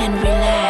and relax.